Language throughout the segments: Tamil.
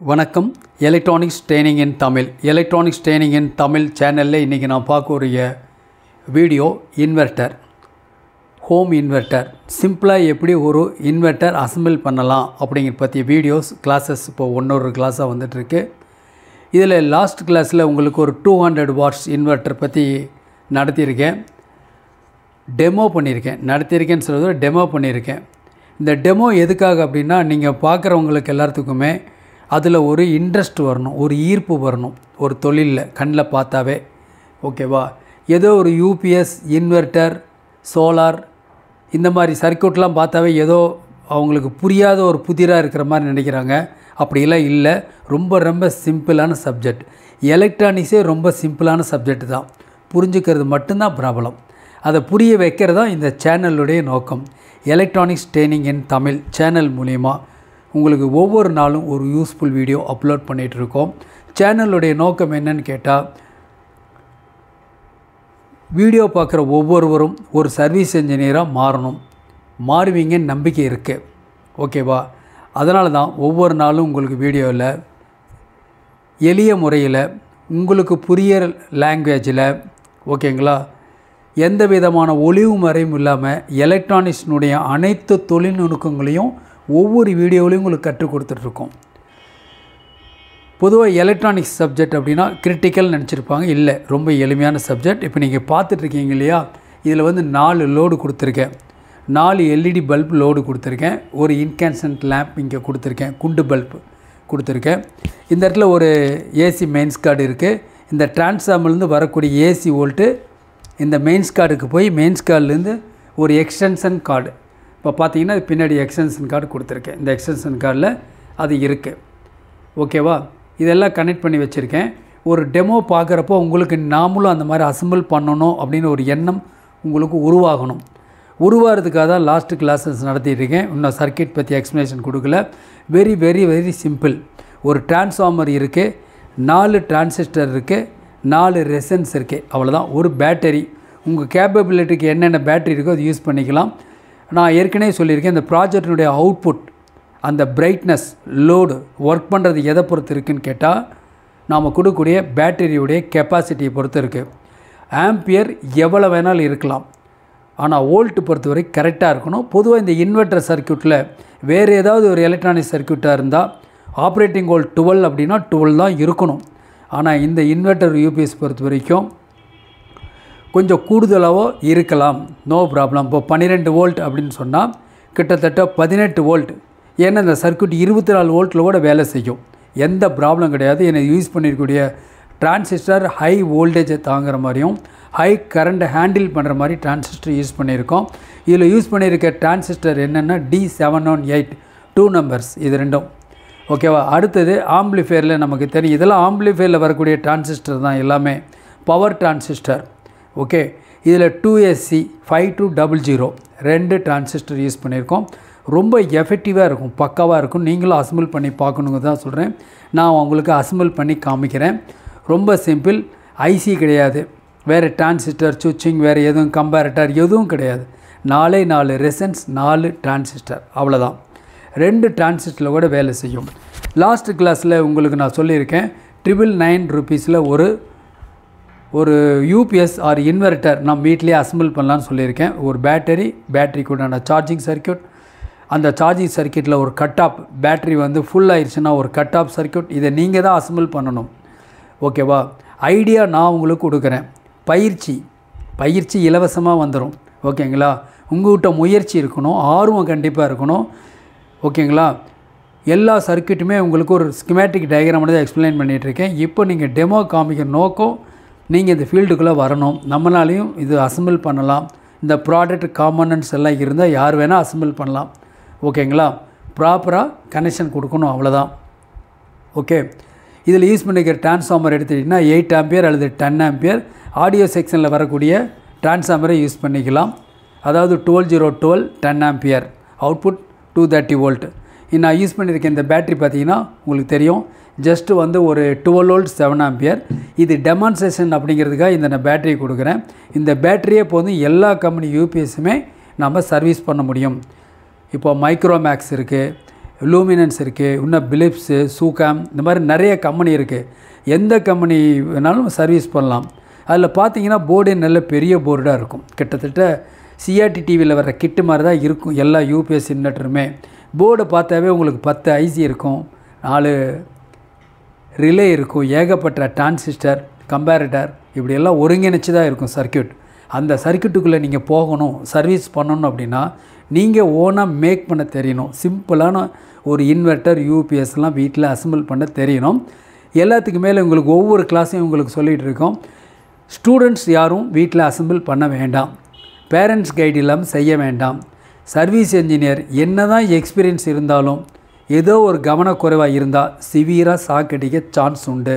வணக்கம். Electronics training in Tamil electronics training in Tamil சேனலில் இன்றைக்கி நான் பார்க்கக்கூடிய வீடியோ இன்வெர்ட்டர் ஹோம் இன்வெர்ட்டர் சிம்பிளாக எப்படி ஒரு இன்வெர்ட்டர் அசம்பிள் பண்ணலாம் அப்படிங்கிற பற்றிய வீடியோஸ் கிளாஸஸ் இப்போ ஒன்றொரு கிளாஸாக வந்துட்டுருக்கு. இதில் லாஸ்ட் கிளாஸில் உங்களுக்கு ஒரு டூ ஹண்ட்ரட் வாட்ஸ் இன்வெர்ட்டர் பற்றி நடத்தியிருக்கேன். டெமோ பண்ணியிருக்கேன். நடத்தியிருக்கேன்னு சொல்கிறது டெமோ பண்ணியிருக்கேன். இந்த டெமோ எதுக்காக அப்படின்னா நீங்கள் பார்க்குறவங்களுக்கு எல்லாத்துக்குமே அதில் ஒரு இன்ட்ரெஸ்ட் வரணும் ஒரு ஈர்ப்பு வரணும் ஒரு தொழிலில் கண்ணில் பார்த்தாவே. ஓகேவா? ஏதோ ஒரு யூபிஎஸ் இன்வெர்ட்டர் சோலார் இந்த மாதிரி சர்க்கியூட்லாம் பார்த்தாவே ஏதோ அவங்களுக்கு புரியாத ஒரு புதிராக இருக்கிற மாதிரி நினைக்கிறாங்க. அப்படிலாம் இல்லை. ரொம்ப ரொம்ப சிம்பிளான சப்ஜெக்ட் எலக்ட்ரானிக்ஸே ரொம்ப சிம்பிளான சப்ஜெக்ட் தான். புரிஞ்சுக்கிறது மட்டும்தான் பிரபலம். அதை புரிய வைக்கிறது தான் இந்த சேனலுடைய நோக்கம். Electronics training in Tamil channel மூலிமா உங்களுக்கு ஒவ்வொரு நாளும் ஒரு யூஸ்ஃபுல் வீடியோ அப்லோட் பண்ணிகிட்டு இருக்கோம் சேனலுடைய நோக்கம் என்னன்னு கேட்டால் வீடியோ பார்க்குற ஒவ்வொருவரும் ஒரு சர்வீஸ் இன்ஜினியராக மாறணும். மாறுவீங்கன்னு நம்பிக்கை இருக்குது ஓகேவா அதனால தான் ஒவ்வொரு நாளும் உங்களுக்கு வீடியோவில் எளிய முறையில் உங்களுக்கு புரிய லாங்குவேஜில் ஓகேங்களா எந்த விதமான ஒளிவு மறையும் இல்லாமல் எலக்ட்ரானிக்ஸ்னுடைய அனைத்து தொழில்நுட்பங்களையும் ஒவ்வொரு வீடியோவிலையும் உங்களுக்கு கற்றுக் கொடுத்துட்ருக்கோம். பொதுவாக எலக்ட்ரானிக்ஸ் சப்ஜெக்ட் அப்படின்னா கிரிட்டிக்கல் நினச்சிருப்பாங்க. இல்லை ரொம்ப எளிமையான சப்ஜெக்ட் இப்போ நீங்கள் பார்த்துட்ருக்கீங்க இல்லையா? இதில் வந்து நாலு லோடு கொடுத்துருக்கேன். நாலு எல்இடி பல்ப் லோடு கொடுத்துருக்கேன். ஒரு இன்கேன்சன்ட் லேம்ப் இங்கே கொடுத்துருக்கேன். குண்டு பல்ப் கொடுத்துருக்கேன். இந்த இடத்துல ஒரு ஏசி மெயின்ஸ் கார்டு இருக்குது இந்த டிரான்ஸ்ஃபார்மர்லேருந்து வரக்கூடிய ஏசி வோல்ட்டு இந்த மெயின்ஸ் கார்டுக்கு போய் மெயின்ஸ் கார்டுலேருந்து ஒரு எக்ஸ்டென்ஷன் கார்டு இப்போ பார்த்தீங்கன்னா பின்னாடி எக்ஸ்டென்ஷன் கார்டு கொடுத்துருக்கேன். இந்த எக்ஸ்டென்ஷன் கார்டில் அது இருக்குது ஓகேவா இதெல்லாம் கனெக்ட் பண்ணி வச்சுருக்கேன். ஒரு டெமோ பார்க்குறப்போ உங்களுக்கு நாமளும் அந்த மாதிரி அசம்பிள் பண்ணணும் அப்படின்னு ஒரு எண்ணம் உங்களுக்கு உருவாகணும். உருவாகிறதுக்காக தான் லாஸ்ட்டு கிளாஸஸ் நடத்திட்டுருக்கேன் இன்னும் சர்க்கியூட் பற்றி எக்ஸ்ப்ளனேஷன் கொடுக்கல. வெரி வெரி வெரி சிம்பிள் ஒரு டிரான்ஸ்ஃபார்மர் இருக்குது நாலு டிரான்சிஸ்டர் இருக்குது நாலு ரெசன்ஸ் இருக்குது அவ்வளோதான் ஒரு பேட்டரி உங்கள் கேப்பபிலிட்டிக்கு என்னென்ன பேட்டரி இருக்கோ அது யூஸ் பண்ணிக்கலாம். நான் ஏற்கனவே சொல்லியிருக்கேன் இந்த ப்ராஜெக்டினுடைய அவுட்புட் அந்த பிரைட்னஸ் லோடு ஒர்க் பண்ணுறது எதை பொறுத்து இருக்குன்னு கேட்டால் நாம் கொடுக்கக்கூடிய பேட்டரியுடைய கெப்பாசிட்டியை பொறுத்து இருக்குது ஆம்பியர் எவ்வளோ வேணாலும் இருக்கலாம். ஆனால் வோல்ட்டு பொறுத்தவரை கரெக்டாக இருக்கணும். பொதுவாக இந்த இன்வெர்ட்டர் சர்க்கியூட்டில் வேறு ஏதாவது ஒரு எலக்ட்ரானிக் சர்க்கியூட்டாக இருந்தால் ஆப்ரேட்டிங் ஓல்ட் டுவெல் அப்படின்னா டுவெல் தான் இருக்கணும். ஆனால் இந்த இன்வெர்ட்டர் யூபிஎஸ் பொறுத்த வரைக்கும் கொஞ்சம் கூடுதலாகவோ இருக்கலாம். நோ ப்ராப்ளம் இப்போ பன்னிரெண்டு வோல்ட் அப்படின்னு சொன்னால் கிட்டத்தட்ட பதினெட்டு வோல்ட் ஏன்னா இந்த சர்க்கியூட் இருபத்தி நாலு வோல்ட்டில் கூட வேலை செய்யும். எந்த ப்ராப்ளம் கிடையாது. என்னை யூஸ் பண்ணியிருக்கக்கூடிய டிரான்சிஸ்டர் ஹை வோல்டேஜை தாங்குற மாதிரியும் ஹை கரண்ட்டை ஹேண்டில் பண்ணுற மாதிரி டிரான்சிஸ்டர் யூஸ் பண்ணியிருக்கோம். இதில் யூஸ் பண்ணியிருக்க டிரான்சிஸ்டர் என்னென்னா D seven one eight two numbers இது ரெண்டும். ஓகேவா அடுத்தது ஆம்பிளிஃபேரில் நமக்கு தெரியும். இதெல்லாம் ஆம்பிளிஃபேரில் வரக்கூடிய டிரான்சிஸ்டர் தான் எல்லாமே. Power transistor okay? இதில் two SC five two double zero ரெண்டு டிரான்சிஸ்டர் யூஸ் பண்ணியிருக்கோம். ரொம்ப எஃபெக்டிவாக இருக்கும் பக்காவாக இருக்கும். நீங்களும் அசம்பிள் பண்ணி பார்க்கணுங்க தான் சொல்கிறேன் நான் உங்களுக்கு அசம்பிள் பண்ணி காமிக்கிறேன். ரொம்ப சிம்பிள் ஐசி கிடையாது. வேறு டிரான்சிஸ்டர் சுவிச்சிங் வேறு எதுவும் கம்பேரட்டர் எதுவும் கிடையாது. நாலே நாலு ரெசன்ஸ் நாலு டிரான்சிஸ்டர் அவ்வளோதான் ரெண்டு டிரான்சிஸ்டரில் கூட வேலை செய்யும். லாஸ்ட் கிளாஸில் உங்களுக்கு நான் சொல்லியிருக்கேன் ட்ரிபிள் நைன் ருபீஸில் ஒரு ஒரு யூபிஎஸ் ஆர் இன்வெர்ட்டர் நம்ம வீட்லேயே அசம்பிள் பண்ணலான்னு சொல்லியிருக்கேன். ஒரு பேட்டரி பேட்டரிக்கு உண்டான சார்ஜிங் சர்க்கியூட் அந்த சார்ஜிங் சர்க்கியூட்டில் ஒரு கட் ஆஃப் பேட்டரி வந்து ஃபுல் ஆயிடுச்சுன்னா ஒரு கட் ஆஃப் சர்க்கியூட் இதை நீங்கள் தான் அசம்பிள் பண்ணணும். ஓகேவா ஐடியா நான் உங்களுக்கு கொடுக்குறேன். பயிற்சி. பயிற்சி இலவசமாக வந்துடும் ஓகேங்களா உங்கள்கிட்ட முயற்சி இருக்கணும். ஆர்வம் கண்டிப்பாக இருக்கணும். ஓகேங்களா எல்லா சர்க்கியூட்டுமே உங்களுக்கு ஒரு ஸ்கிமேட்டிக் டயக்ராம் தான் எக்ஸ்பிளைன் பண்ணிகிட்ருக்கேன் இப்போ நீங்கள் டெமோ காமிக்கிற நோக்கம் நீங்கள் இந்த ஃபீல்டுக்குள்ளே வரணும். நம்மளாலையும் இது அசம்பிள் பண்ணலாம். இந்த ப்ராடக்ட் காம்பனன்ட்ஸ் எல்லாம் இருந்தால் யார் வேணால் அசம்பிள் பண்ணலாம். ஓகேங்களா? ப்ராப்பராக கனெக்ஷன் கொடுக்கணும் அவ்வளோதான் ஓகே? இதில் யூஸ் பண்ணிக்கிற டிரான்ஸ்ஃபார்மர் எடுத்துக்கிட்டிங்கன்னா எயிட் ஆம்பியர் அல்லது டென் ஆம்பியர் ஆடியோ செக்ஷனில் வரக்கூடிய டிரான்ஸ்ஃபார்மரை யூஸ் பண்ணிக்கலாம். அதாவது twelve zero twelve ten ampere output two thirty volt நான் யூஸ் பண்ணியிருக்க இந்த பேட்ரி பார்த்தீங்கன்னா உங்களுக்கு தெரியும். ஜஸ்ட்டு வந்து ஒரு டுவெல் ஓல்ட் செவன் ஆம்பியர் இது டெமான்ஸ்ட்ரேஷன் அப்படிங்கிறதுக்காக இந்த நான் பேட்டரியை கொடுக்குறேன். இந்த பேட்டரியே போதும் எல்லா கம்பெனி யூபிஎஸ்ஸுமே நம்ம சர்வீஸ் பண்ண முடியும். இப்போ மைக்ரோமேக்ஸ் இருக்குது லூமினன்ஸ் இருக்குது இன்னும் பிலிப்ஸு சூகாம் இந்த மாதிரி நிறைய கம்பெனி இருக்குது எந்த கம்பெனி வேணாலும் சர்வீஸ் பண்ணலாம். அதில் பார்த்தீங்கன்னா போர்டே நல்ல பெரிய போர்டாக இருக்கும். கிட்டத்தட்ட சிஆர்டி டிவியில் வர கிட்டு மாதிரி தான் இருக்கும் எல்லா யூபிஎஸ் இன்வெர்ட்டருமே போர்டை பார்த்தாவே உங்களுக்கு பத்து ஐசி இருக்கும் நாலு ரிலே இருக்கும் ஏகப்பட்ட டிரான்சிஸ்டர் கம்பேரிட்டர் இப்படியெல்லாம் ஒருங்கிணைச்சு தான் இருக்கும் சர்க்கியூட் அந்த சர்க்கியூட்டுக்குள்ளே நீங்கள் போகணும் சர்வீஸ் பண்ணணும் அப்படின்னா நீங்கள் ஓனாக மேக் பண்ண தெரியணும். சிம்பிளான ஒரு இன்வெர்ட்டர் யூபிஎஸ்லாம் வீட்டில் அசம்பிள் பண்ண தெரியணும். எல்லாத்துக்கு மேலே உங்களுக்கு ஒவ்வொரு கிளாஸையும் உங்களுக்கு சொல்லிகிட்டு இருக்கோம். ஸ்டூடெண்ட்ஸ் யாரும் வீட்டில் அசம்பிள் பண்ண வேண்டாம். பேரண்ட்ஸ் கைடு இல்லாமல் செய்ய வேண்டாம். சர்வீஸ் என்ஜினியர் என்ன தான் எக்ஸ்பீரியன்ஸ் இருந்தாலும் ஏதோ ஒரு கவனக்குறைவாக இருந்தால் சிவியராக சாக்கடிக்க சான்ஸ் உண்டு.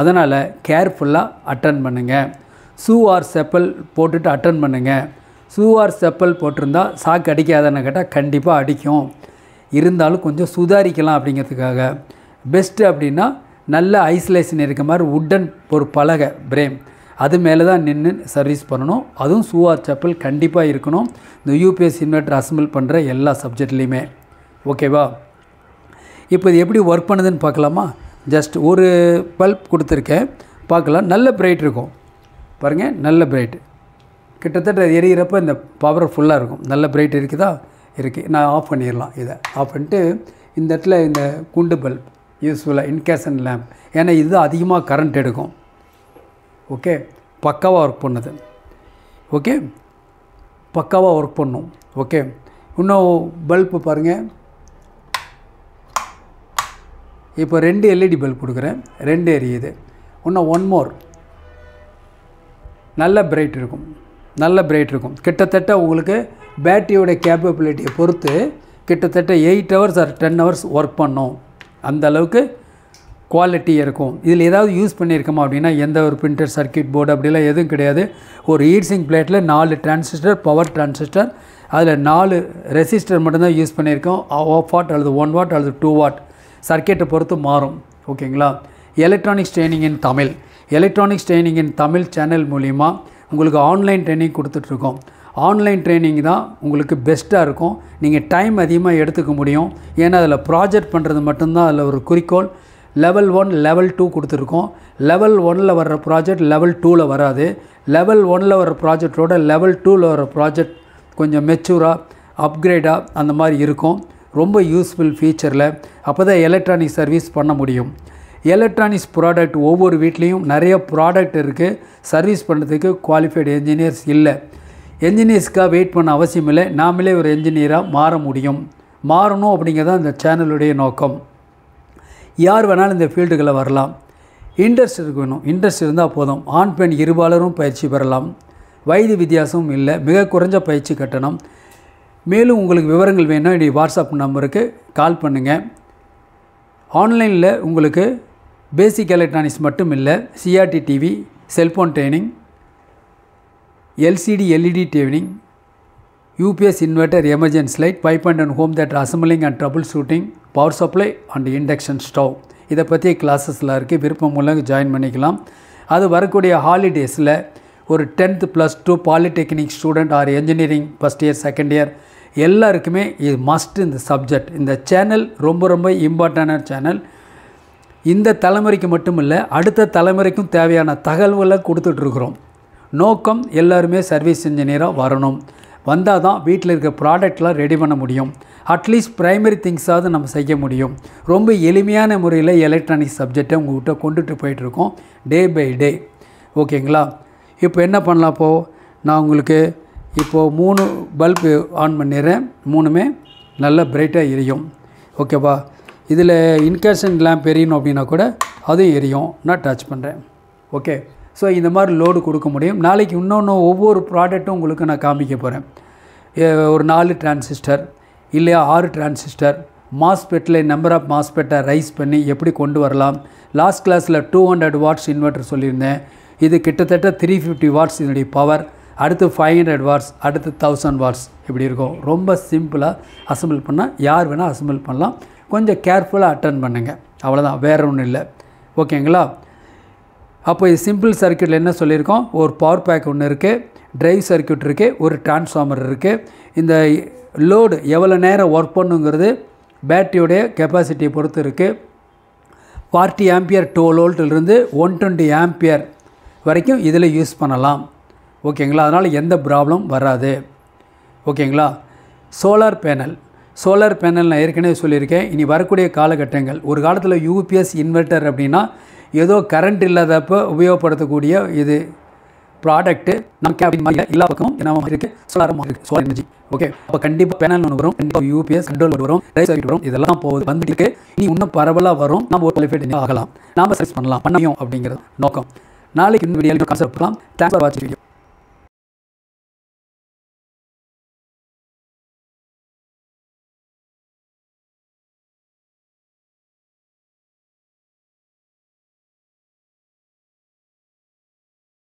அதனால் கேர்ஃபுல்லாக அட்டன் பண்ணுங்கள் ஷூ ஆர் செப்பல் போட்டுட்டு அட்டன் பண்ணுங்கள் ஷூ ஆர் செப்பல் போட்டிருந்தா சாக்கு அடிக்காதன்னு கேட்டால் கண்டிப்பாக அடிக்கும். இருந்தாலும் கொஞ்சம் சுதாரிக்கலாம் அப்படிங்கிறதுக்காக. பெஸ்ட்டு அப்படின்னா நல்ல ஐசோலேஷன் இருக்க மாதிரி உட்டன் ஒரு பலகை பிரேம் அது மேலே தான் நின்று சர்வீஸ் பண்ணணும். அதுவும் சூஆர் சப்பல் செப்பல் கண்டிப்பாக இருக்கணும். இந்த யூபிஎஸ் இன்வெர்டர் அசம்பிள் பண்ணுற எல்லா சப்ஜெக்ட்லேயுமே ஓகேவா இப்போ இது எப்படி ஒர்க் பண்ணுதுன்னு பார்க்கலாமா? ஜஸ்ட் ஒரு பல்ப் கொடுத்துருக்கேன். பார்க்கலாம். நல்ல பிரைட் இருக்கும். பாருங்கள் நல்ல பிரைட் கிட்டத்தட்ட எரியிறப்ப இந்த பவர் ஃபுல்லாக இருக்கும். நல்ல பிரைட் இருக்குதா? இருக்குது நான் ஆஃப் பண்ணிடலாம் இதை. ஆஃப் பண்ணிட்டு இந்த இடத்துல இந்த குண்டு பல்ப் யூஸ்ஃபுல்லாக இன்கேசன் லேம்ப் ஏன்னா இது அதிகமாக கரண்ட் எடுக்கும். ஓகே? பக்காவாக ஒர்க் பண்ணுது. ஓகே? பக்காவாக ஒர்க் பண்ணும். ஓகே? இன்னும் பல்ப்பு பாருங்கள் இப்போ ரெண்டு எல்இடி பல்ப் கொடுக்குறேன். ரெண்டு எரியுது. இன்னும் ஒன் மோர் நல்ல பிரைட் இருக்கும். நல்ல பிரைட் இருக்கும். கிட்டத்தட்ட உங்களுக்கு பேட்டரியோட கேப்பபிலிட்டியை பொறுத்து கிட்டத்தட்ட eight hours or ten hours work பண்ணும். அந்த அளவுக்கு குவாலிட்டி இருக்கும். இதில் ஏதாவது யூஸ் பண்ணியிருக்கோமா அப்படின்னா எந்த ஒரு பிரிண்டர் சர்க்கியூட் போர்டு அப்படிலாம் எதுவும் கிடையாது. ஒரு ஹீட்ஸிங் பிளேட்டில் நாலு டிரான்சிஸ்டர் பவர் டிரான்சிஸ்டர் அதில் நாலு ரெசிஸ்டர் மட்டும்தான் யூஸ் பண்ணியிருக்கோம். ஆஃப் வாட் அல்லது ஒன் வாட் அல்லது டூ வாட் சர்க்கியூட்டை பொறுத்து மாறும். ஓகேங்களா? Electronics training in Tamil. Electronics training in Tamil channel மூலிமா உங்களுக்கு ஆன்லைன் ட்ரைனிங் கொடுத்துட்ருக்கோம். ஆன்லைன் ட்ரைனிங் தான் உங்களுக்கு பெஸ்ட்டாக இருக்கும். நீங்கள் டைம் அதிகமாக எடுத்துக்க முடியும். ஏன்னா அதில் ப்ராஜெக்ட் பண்ணுறது மட்டும்தான் அதில் ஒரு குறிக்கோள். லெவல் ஒன் லெவல் டூ கொடுத்துருக்கோம். லெவல் ஒனில் வர்ற ப்ராஜெக்ட் லெவல் டூவில் வராது. லெவல் ஒனில் வர ப்ராஜெக்டோட லெவல் டூவில் வர ப்ராஜெக்ட் கொஞ்சம் மெச்சூராக அப்கிரேடாக அந்த மாதிரி இருக்கும். ரொம்ப யூஸ்ஃபுல் ஃபீச்சரில் அப்போ தான் எலக்ட்ரானிக் சர்வீஸ் பண்ண முடியும். எலக்ட்ரானிக்ஸ் ப்ராடக்ட் ஒவ்வொரு வீட்லேயும் நிறைய ப்ராடக்ட் இருக்குது சர்வீஸ் பண்ணுறதுக்கு குவாலிஃபைடு என்ஜினியர்ஸ் இல்லை. என்ஜினியர்ஸ்க்காக வெயிட் பண்ண அவசியம் இல்லை. நாமளே ஒரு என்ஜினியராக மாற முடியும். மாறணும் அப்படிங்கிறதான் இந்த சேனலுடைய நோக்கம். யார் வேணாலும் இந்த ஃபீல்டுகளை வரலாம். இன்ட்ரெஸ்ட் இருக்கணும். இன்ட்ரெஸ்ட் இருந்தால் போதும். ஆண் பெண் இருபாலரும் பயிற்சி பெறலாம். வயது வித்தியாசமும் இல்லை. மிக குறைஞ்ச பயிற்சி கட்டணம். மேலும் உங்களுக்கு விவரங்கள் வேணும் என்னுடைய வாட்ஸ்அப் நம்பருக்கு கால் பண்ணுங்கள் ஆன்லைனில் உங்களுக்கு பேசிக் எலக்ட்ரானிக்ஸ் மட்டும் இல்லை. CRT TV cellphone training LCD LED training UPS inverter emergency light pipe and and home theatre assembling and trouble shooting power supply and induction stove இதை பற்றி கிளாஸஸ்லாம் இருக்குது விருப்பம் மூலம் ஜாயின் பண்ணிக்கலாம். அது வரக்கூடிய ஹாலிடேஸில் ஒரு tenth plus two polytechnic student or engineering first year second year எல்லாருக்குமே இது மஸ்ட் இந்த சப்ஜெக்ட் இந்த சேனல் ரொம்ப ரொம்ப இம்பார்ட்டண்டான சேனல் இந்த தலைமுறைக்கு மட்டும் இல்லை அடுத்த தலைமுறைக்கும் தேவையான தகவல்களை கொடுத்துட்ருக்குறோம் நோக்கம் எல்லாருமே சர்வீஸ் இன்ஜினியராக வரணும். வந்தால் தான் வீட்டில் இருக்க ப்ராடக்ட்லாம் ரெடி பண்ண முடியும். அட்லீஸ்ட் ப்ரைமரி திங்ஸாவது நம்ம செய்ய முடியும். ரொம்ப எளிமையான முறையில் எலக்ட்ரானிக் சப்ஜெக்டை உங்கள்கிட்ட கொண்டுட்டு போயிட்டுருக்கோம் டே பை டே ஓகேங்களா இப்போ என்ன பண்ணலாம் இப்போது நான் உங்களுக்கு இப்போது மூணு பல்பு ஆன் பண்ணிடுறேன். மூணுமே நல்ல பிரைட்டாக எரியும். ஓகேவா இதில் இன்கேஷன் லேம்ப் எரியணும் அப்படின்னா கூட அதுவும் எரியும். நான் டச் பண்ணுறேன் ஓகே ஸோ இந்த மாதிரி லோடு கொடுக்க முடியும். நாளைக்கு இன்னொன்று ஒவ்வொரு ப்ராடக்ட்டும் உங்களுக்கு நான் காமிக்க போகிறேன் ஒரு நாலு டிரான்சிஸ்டர் இல்லையா ஆறு டிரான்சிஸ்டர் மாஸ்பெட்டில் நம்பர் ஆஃப் மாஸ்பெட்டை ரைஸ் பண்ணி எப்படி கொண்டு வரலாம்? லாஸ்ட் கிளாஸில் டூ ஹண்ட்ரட் வாட்ஸ் இன்வெர்ட்டர் சொல்லியிருந்தேன். இது கிட்டத்தட்ட த்ரீ ஃபிஃப்டி வாட்ஸ் இதனுடைய பவர் அடுத்து ஃபைவ் ஹண்ட்ரட் வாட்ஸ் அடுத்து தௌசண்ட் வாட்ஸ் இப்படி இருக்கும். ரொம்ப சிம்பிளாக அசம்பிள் பண்ணால் யார் வேணால் அசம்பிள் பண்ணலாம். கொஞ்சம் கேர்ஃபுல்லாக அட்டன் பண்ணுங்கள் அவ்வளோதான் வேறு ஒன்றும் இல்லை. ஓகேங்களா அப்போ இது சிம்பிள் சர்க்கியூட்டில் என்ன சொல்லியிருக்கோம்? ஒரு பவர் பேக் ஒன்று இருக்குது ட்ரைவ் சர்க்கியூட் இருக்குது ஒரு டிரான்ஸ்ஃபார்மர் இருக்குது இந்த லோடு எவ்வளோ நேரம் ஒர்க் பண்ணுங்கிறது பேட்டரியோடைய கெப்பாசிட்டியை பொறுத்து இருக்குது ஃபார்ட்டி ஆம்பியர் டுவெல் வோல்ட்டிலிருந்து ஒன் டுவெண்ட்டி ஆம்பியர் வரைக்கும் இதில் யூஸ் பண்ணலாம். ஓகேங்களா அதனால் எந்த ப்ராப்ளம் வராது. ஓகேங்களா சோலார் பேனல் சோலார் பேனல் நான் ஏற்கனவே சொல்லியிருக்கேன். இனி வரக்கூடிய காலகட்டங்கள். ஒரு காலத்தில் யூபிஎஸ் இன்வெர்ட்டர் அப்படின்னா ஏதோ கரண்ட் இல்லாதப்போ உபயோகப்படுத்தக்கூடிய இது ப்ராடக்ட்டு நமக்கு அப்படி மாதிரி எல்லா பக்கமும் என்ன இருக்குது சோலாரம் இருக்குது சோலார் எனர்ஜி ஓகே அப்போ கண்டிப்பாக பேனல் ஒன்று வரும். கண்டிப்பாக யூபிஎஸ் கண்ட்ரோல் வரும். ரைஸ் ஆகிட்டு வரும். இதெல்லாம் போகுது. வந்துட்டு இனி இன்னும் பரவலாக வரும். நம்ம ஒரு குவாலிஃபைட் ஆகலாம். நாம சர்ச் பண்ணலாம். பண்ணியும் அப்படிங்கிறது நோக்கம். நாளைக்கு இன்னும் வீடியோ கான்செப்ட் பண்ணலாம் தேங்க்ஸ் ஃபார் வாட்சிங் வீடியோ